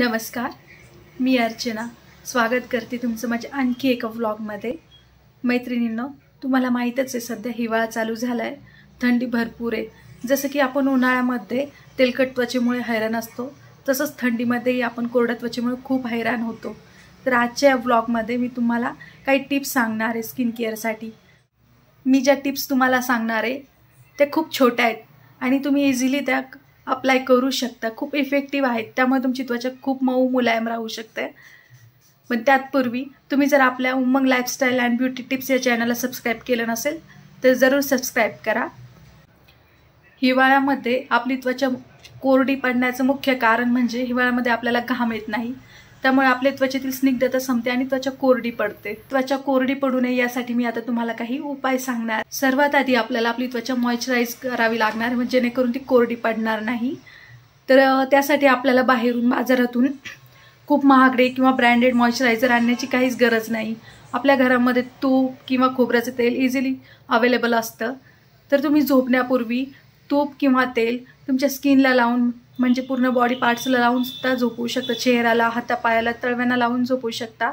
नमस्कार मी अर्चना. स्वागत करते तुमचं माझ्या आणखी एका व्लॉगमध्ये मैत्रिणींनो तुम्हाला माहीतच आहे सध्या हिवाळा चालू झाला आहे थंडी भरपूर आहे. जसं की आपण उन्हाळ्यामध्ये तेलकट त्वचेमुळे हैराण असतो तसंच थंडीमध्येही आपण कोरड्या त्वचेमुळे खूप हैराण होतो. तर आजच्या या व्लॉगमध्ये मी तुम्हाला काही टिप्स सांगणार आहे स्किन केअरसाठी मी ज्या टिप्स तुम्हाला सांगणार आहे त्या खूप छोट्या आहेत आणि तुम्ही इझिली त्या अप्लाय करू शकता. खूप इफेक्टिव्ह आहेत. त्यामुळे तुमची त्वचा खूप मऊ मुलायम राहू शकते. पण त्यातपूर्वी तुम्ही जर आपल्या Umang lifestyle and beauty tips या चॅनलला सबस्क्राईब केलं नसेल तर जरूर सबस्क्राईब करा. हिवाळ्यामध्ये आपली त्वचा कोरडी पडण्याचं मुख्य कारण म्हणजे हिवाळ्यामध्ये आपल्याला घाम येत नाही. त्यामुळे आपल्या त्वचेतील स्निग्धता संपते आणि त्वचा कोरडी पडते. त्वचा कोरडी पडू नये यासाठी मी आता तुम्हाला काही उपाय सांगणार. सर्वात आधी आपल्याला आपली त्वचा मॉइश्चराईज करावी लागणार म्हणजे जेणेकरून ती कोरडी पडणार नाही. तर त्यासाठी आपल्याला बाहेरून बाजारातून खूप महागडे किंवा ब्रँडेड मॉइश्चरायझर आणण्याची काहीच गरज नाही. आपल्या घरामध्ये तूप किंवा खोबऱ्याचं तेल इझिली अवेलेबल असतं. तर तुम्ही झोपण्यापूर्वी तूप किंवा तेल तुमच्या स्किनला लावून म्हणजे पूर्ण बॉडी पार्ट्सला लावून सुद्धा झोपू शकता. चेहऱ्याला हातापायाला तळव्यांना लावून झोपू शकता.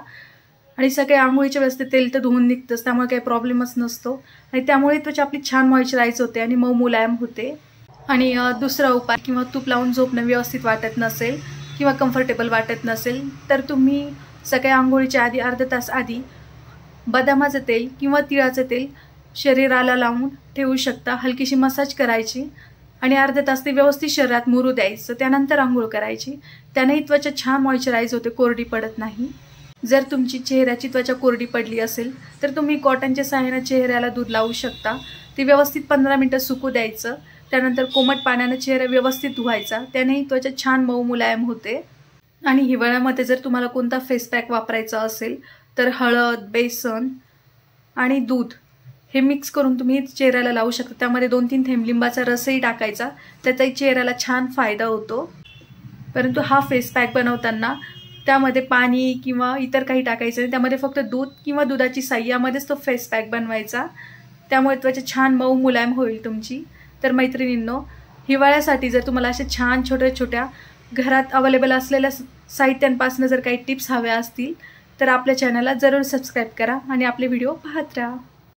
आणि सगळे आंघोळीच्या वेळेस ते तेल तर धुवून निघतंच त्यामुळे काही प्रॉब्लेमच नसतो. आणि त्यामुळे त्वचा आपली छान मॉइश्चराईज होते आणि मऊ मुलायम होते. आणि दुसरा उपाय किंवा तूप लावून झोपणं व्यवस्थित वाटत नसेल किंवा कम्फर्टेबल वाटत नसेल तर तुम्ही सगळ्या आंघोळीच्या आधी अर्धा तास आधी बदामाचं तेल किंवा तिळाचं तेल शरीराला लावून ठेवू शकता. हलकीशी मसाज करायची आणि अर्धा तास ते व्यवस्थित शरीरात मुरू द्यायचं. त्यानंतर आंघोळ करायची. त्यानेही त्वचा छान मॉइश्चराईज होते कोरडी पडत नाही. जर तुमची चेहऱ्याची त्वचा कोरडी पडली असेल तर तुम्ही कॉटनच्या सहाय्यानं चेहऱ्याला दूध लावू शकता. ते व्यवस्थित पंधरा मिनटं सुकू द्यायचं. त्यानंतर कोमट पाण्यानं चेहरा व्यवस्थित धुवायचा. त्यानेही त्वचा छान मऊ मुलायम होते. आणि हिवाळ्यामध्ये जर तुम्हाला कोणता फेस पॅक वापरायचा असेल तर हळद बेसन आणि दूध हे मिक्स करून तुम्ही चेहऱ्याला लावू शकता. त्यामध्ये दोन तीन थेंब लिंबाचा रसही टाकायचा. त्याचाही चेहऱ्याला छान फायदा होतो. परंतु हा फेस पॅक बनवताना त्यामध्ये पाणी किंवा इतर काही टाकायचं नाही. त्यामध्ये फक्त दूध किंवा दुधाची साह्यामध्येच तो फेस पॅक बनवायचा. त्यामुळे त्वचा छान मऊ मुलायम होईल तुमची. तर मैत्रिणींनो हिवाळ्यासाठी जर तुम्हाला अशा छान छोट्या छोट्या घरात अवेलेबल असलेल्या साहित्यांपासून जर काही टिप्स हव्या असतील तर आपल्या चॅनलला जरूर सबस्क्राईब करा आणि आपले व्हिडिओ पाहत राहा.